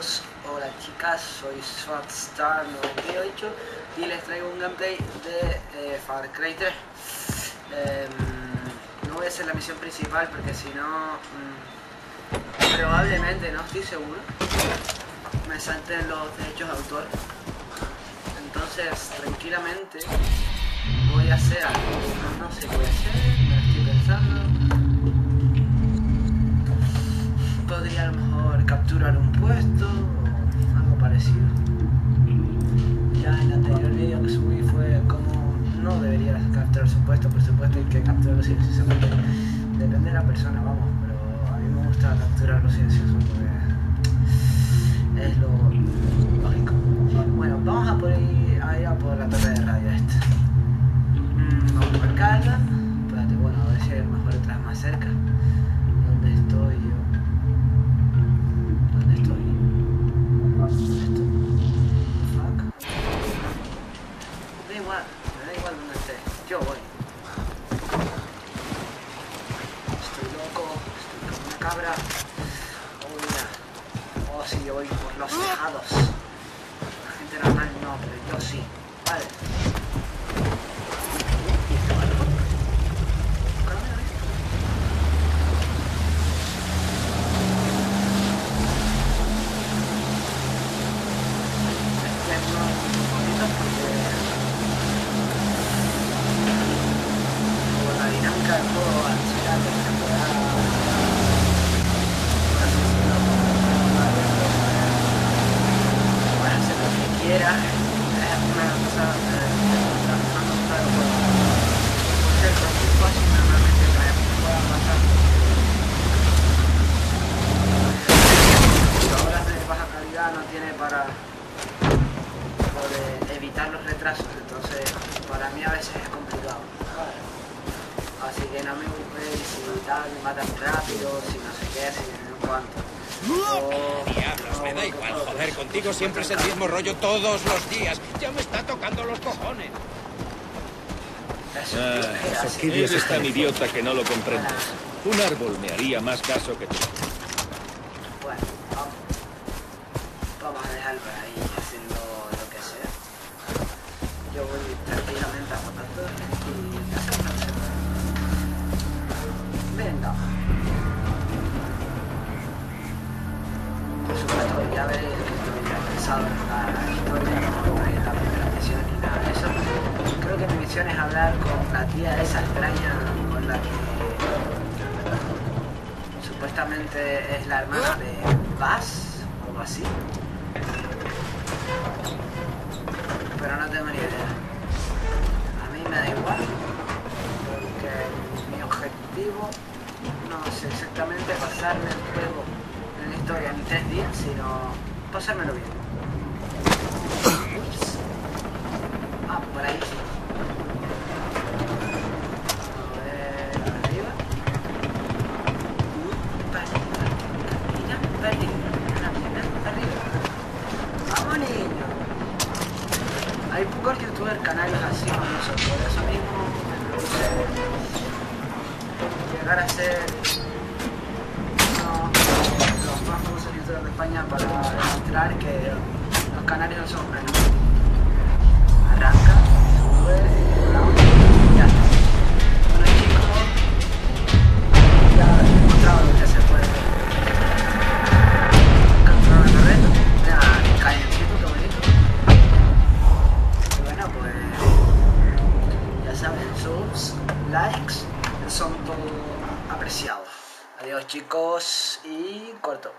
Hola chicas, soy SwatStar98 y les traigo un gameplay de eh, Far Cry 3 em, No voy a hacer la misión principal porque si no, mm, probablemente, no estoy seguro, me salten los derechos de autor. Entonces, tranquilamente, voy a hacer algo, no, sé qué voy a hacer, me estoy pensando Podría a lo mejor capturar un puesto parecido. Ya en el anterior video que subí fue como no debería capturar su puesto, por supuesto hay que capturarlo silenciosamente. Depende de la persona, vamos, pero a mí me gusta capturarlo silencioso porque es lo lógico. Bueno, vamos a por ahí, a ir a por la torre de radio esta. Mm, vamos a marcarla. Espérate, bueno, a ver si hay mejor otra más cerca. Estoy como una cabra. Oh, mira. Oh, sí, yo voy por los tejados. La gente normal no, pero yo sí. Vale. No tiene para poder evitar los retrasos, entonces para mí a veces es complicado. Así que no me busquéis si tal, me matan rápido, si no sé qué, si no cuánto. Diablos, me da igual, joder, contigo siempre es el mismo rollo todos los días. Ya me está tocando los cojones. Eso, Ah, kids es tan idiota que no lo comprendes. Un árbol me haría más caso que tú. Bueno, vamos. Vamos a dejarlo por ahí haciendo lo que sea. Yo voy tranquilamente a Potato y hacemos una cosa. Venga. Por supuesto, ya veréis que estoy pensado en la historia, no en la misión ni nada de eso. Creo que mi misión es hablar con la tía esa extraña con la que supuestamente es la hermana de Buzz o algo así. Pero no tengo ni idea. A mí me da igual, porque mi objetivo no es exactamente pasarme el juego en la historia en tres días, sino pasármelo bien. Ups. Ah, por ahí. Hay pocos youtubers canales así famosos, por eso mismo me llegar a ser uno de los más famosos youtubers de España para demostrar que los canales no son menos. Likes son todo apreciados. Adiós chicos y corto.